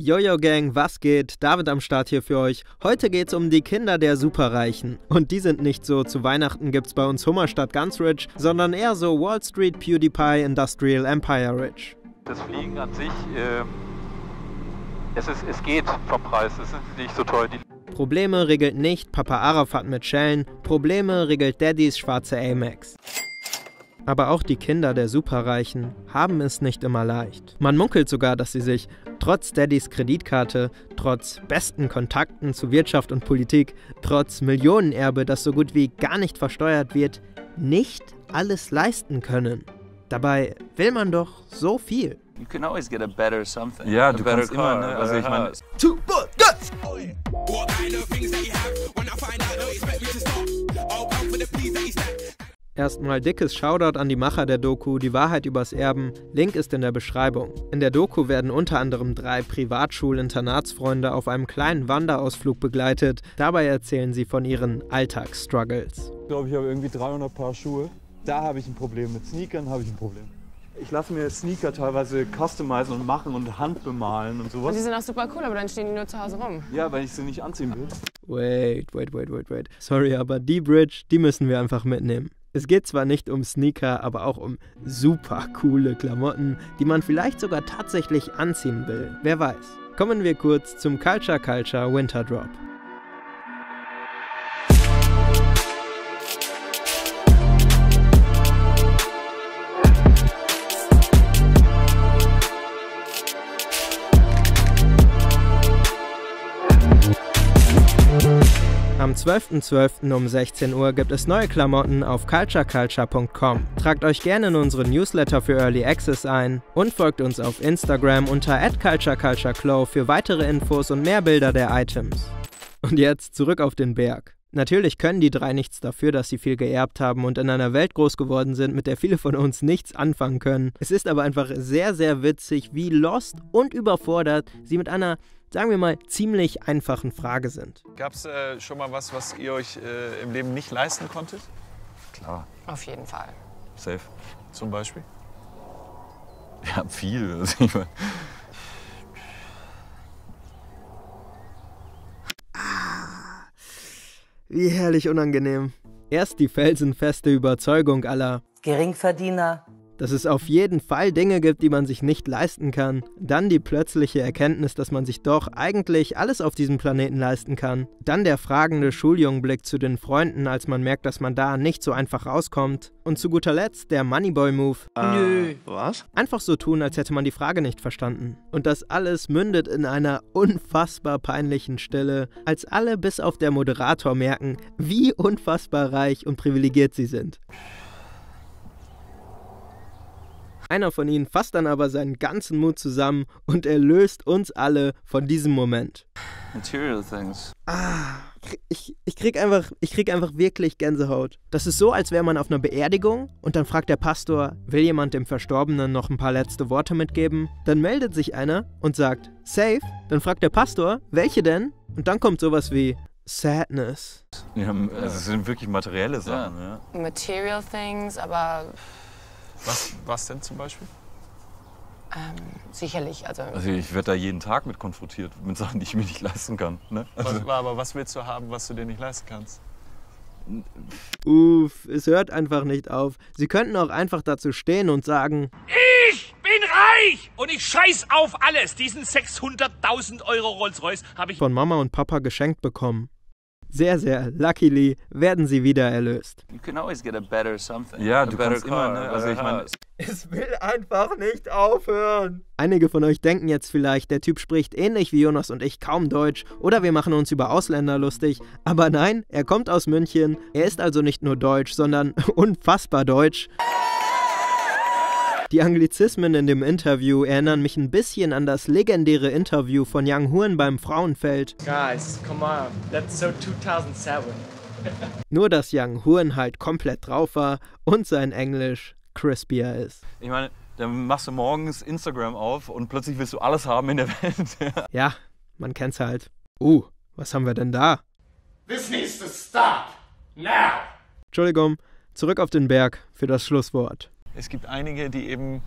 Jojo Gang, was geht? David am Start hier für euch. Heute geht's um die Kinder der Superreichen. Und die sind nicht so, zu Weihnachten gibt's bei uns Hummer statt ganz rich, sondern eher so Wall Street, PewDiePie, Industrial Empire rich. Das Fliegen an sich, äh, es, ist, es geht vom Preis, es ist nicht so teuer. Die Probleme regelt nicht Papa Arafat mit Schellen, Probleme regelt Daddys schwarze Amex. Aber auch die Kinder der Superreichen haben es nicht immer leicht. Man munkelt sogar, dass sie sich trotz Daddys Kreditkarte, trotz besten Kontakten zu Wirtschaft und Politik, trotz Millionenerbe, das so gut wie gar nicht versteuert wird, nicht alles leisten können. Dabei will man doch so viel. You can always get a better something. Ja, a du better kannst immer, car, ne? a Also ich meine, Erstmal dickes Shoutout an die Macher der Doku Die Wahrheit übers Erben. Link ist in der Beschreibung. In der Doku werden unter anderem drei Privatschul-Internatsfreunde auf einem kleinen Wanderausflug begleitet. Dabei erzählen sie von ihren Alltagsstruggles. Ich glaube, ich habe irgendwie 300 Paar Schuhe. Da habe ich ein Problem. Mit Sneakern habe ich ein Problem. Ich lasse mir Sneaker teilweise customizen und machen und handbemalen und Und die sowas. sind auch super cool, aber dann stehen die nur zu Hause rum. Ja, weil ich sie nicht anziehen will. Wait, wait, wait, wait, wait. Sorry, aber die Bridge, die müssen wir einfach mitnehmen. Es geht zwar nicht um Sneaker, aber auch um super coole Klamotten, die man vielleicht sogar tatsächlich anziehen will. Wer weiß. Kommen wir kurz zum Culture Culture Winter Drop. Am 12.12. um 16 Uhr gibt es neue Klamotten auf cultureculture.com. Tragt euch gerne in unsere Newsletter für Early Access ein und folgt uns auf Instagram unter @culturecultureclaw für weitere Infos und mehr Bilder der Items. Und jetzt zurück auf den Berg. Natürlich können die drei nichts dafür, dass sie viel geerbt haben und in einer Welt groß geworden sind, mit der viele von uns nichts anfangen können. Es ist aber einfach sehr, sehr witzig, wie lost und überfordert sie mit einer, sagen wir mal, ziemlich einfachen Frage sind. Gab es äh, schon mal was, was ihr euch äh, im Leben nicht leisten konntet? Klar, Auf jeden Fall. safe. Zum Beispiel? Ja, viel. Also ich mein, Wie herrlich unangenehm. Erst die felsenfeste Überzeugung aller, Geringverdiener, dass es auf jeden Fall Dinge gibt, die man sich nicht leisten kann. Dann die plötzliche Erkenntnis, dass man sich doch eigentlich alles auf diesem Planeten leisten kann. Dann der fragende Schuljungenblick zu den Freunden, als man merkt, dass man da nicht so einfach rauskommt. Und zu guter Letzt der Moneyboy-Move. Nö. Einfach so tun, als hätte man die Frage nicht verstanden. Und das alles mündet in einer unfassbar peinlichen Stille, als alle bis auf der Moderator merken, wie unfassbar reich und privilegiert sie sind. Einer von ihnen fasst dann aber seinen ganzen Mut zusammen und erlöst uns alle von diesem Moment. material things. Ich, ich, krieg einfach, ich krieg einfach wirklich Gänsehaut. Das ist so, als wäre man auf einer Beerdigung und dann fragt der Pastor, will jemand dem Verstorbenen noch ein paar letzte Worte mitgeben? Dann meldet sich einer und sagt, safe. Dann fragt der Pastor, welche denn? Und dann kommt sowas wie Sadness. Ja, Also es sind wirklich materielle Sachen. ja. Ja. Material things, aber Was, was denn zum Beispiel? ähm, sicherlich. Also, Also ich werde da jeden Tag mit konfrontiert, mit Sachen, die ich mir nicht leisten kann. Ne? Also, aber was willst du haben, was du dir nicht leisten kannst? Uff, es hört einfach nicht auf. Sie könnten auch einfach dazu stehen und sagen, Ich bin reich und ich scheiß auf alles. Diesen 600.000 Euro Rolls-Royce habe ich von Mama und Papa geschenkt bekommen. Sehr, sehr luckily werden sie wieder erlöst. You can always get a better something. Ja, du better kannst immer, ne? Also better ich meine. Es will einfach nicht aufhören. Einige von euch denken jetzt vielleicht, der Typ spricht ähnlich wie Jonas und ich kaum Deutsch oder wir machen uns über Ausländer lustig. Aber nein, er kommt aus München. Er ist also nicht nur deutsch, sondern unfassbar deutsch. Die Anglizismen in dem Interview erinnern mich ein bisschen an das legendäre Interview von Young Huren beim Frauenfeld. Guys, come on. That's so 2007. Nur dass Young Huren halt komplett drauf war und sein Englisch crispier ist. ich meine, dann machst du morgens Instagram auf und plötzlich willst du alles haben in der Welt. Ja, man kennt's halt. Uh, was haben wir denn da? This needs to stop. Now. Entschuldigung, zurück auf den Berg für das Schlusswort. Es gibt einige, die eben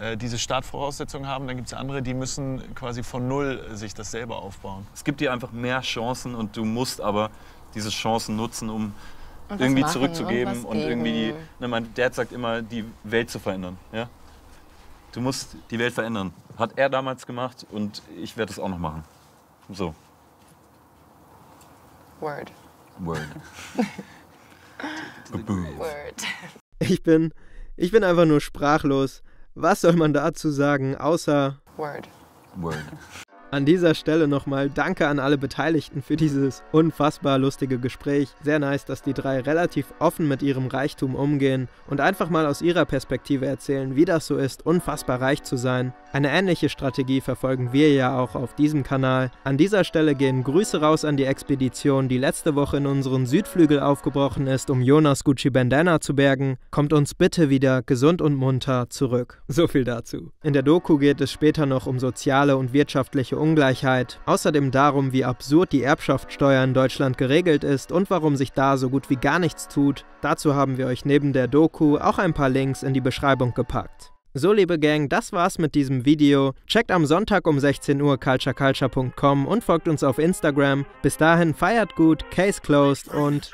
äh, diese Startvoraussetzungen haben. Dann gibt es andere, die müssen quasi von null sich das selber aufbauen. Es gibt dir einfach mehr Chancen und du musst aber diese Chancen nutzen, um irgendwie machen zurückzugeben und und, irgendwie, ne, mein Dad sagt immer, die Welt zu verändern. Ja? Du musst die Welt verändern. Hat er damals gemacht und ich werde es auch noch machen. So, Word. Word. Word. Ich bin, ich bin einfach nur sprachlos. Was soll man dazu sagen, außer Word. Word. An dieser Stelle nochmal Danke an alle Beteiligten für dieses unfassbar lustige Gespräch. Sehr nice, dass die drei relativ offen mit ihrem Reichtum umgehen und einfach mal aus ihrer Perspektive erzählen, wie das so ist, unfassbar reich zu sein. Eine ähnliche Strategie verfolgen wir ja auch auf diesem Kanal. An dieser Stelle gehen Grüße raus an die Expedition, die letzte Woche in unseren Südflügel aufgebrochen ist, um Jonas Gucci Bandana zu bergen. Kommt uns bitte wieder gesund und munter zurück. So viel dazu. In der Doku geht es später noch um soziale und wirtschaftliche Ungleichheit, außerdem darum, wie absurd die Erbschaftssteuer in Deutschland geregelt ist und warum sich da so gut wie gar nichts tut. Dazu haben wir euch neben der Doku auch ein paar Links in die Beschreibung gepackt. So, liebe Gang, das war's mit diesem Video. Checkt am Sonntag um 16 Uhr cultureculture.com und folgt uns auf Instagram. Bis dahin feiert gut, Case closed und